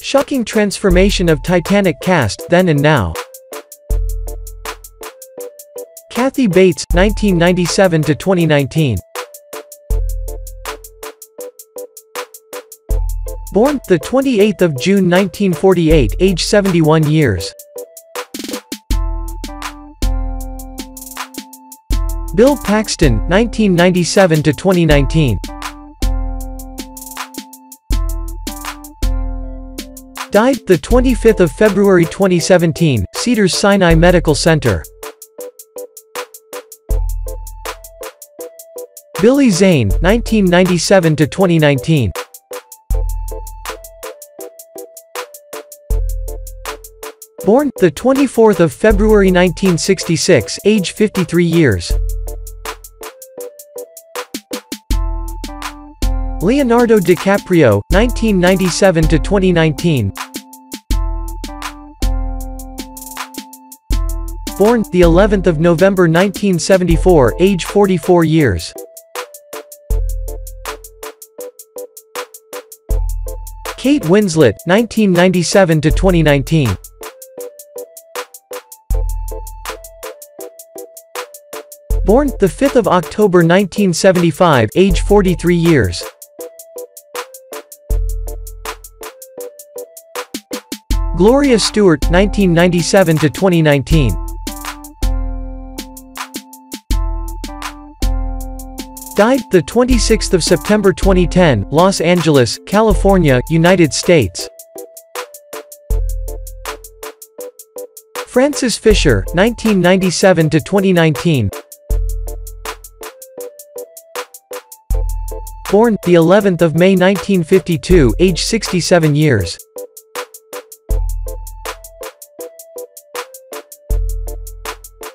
Shocking transformation of Titanic cast, then and now. Kathy Bates, 1997 to 2019. Born the 28th of June 1948, age 71 years. Bill Paxton, 1997 to 2019. Died the 25th of February 2017, Cedars Sinai Medical Center. Billy Zane, 1997 to 2019. Born the 24th of February 1966, age 53 years. Leonardo DiCaprio, 1997 to 2019. Born the 11th of November 1974, age 44 years. Kate Winslet, 1997 to 2019. Born the 5th of October 1975, age 43 years. Gloria Stuart, 1997 to 2019. Died the 26th of September 2010, Los Angeles, California, United States. Frances Fisher, 1997 to 2019. Born the 11th of May 1952, age 67 years.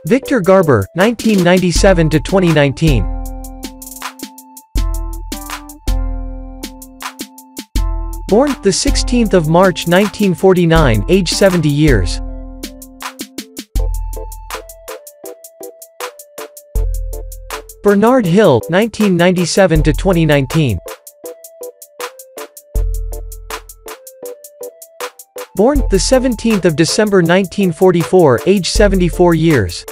Victor Garber, 1997 to 2019. Born the 16th of March 1949, age 70 years. Bernard Hill, 1997 to 2019. Born the 17th of December 1944, age 74 years.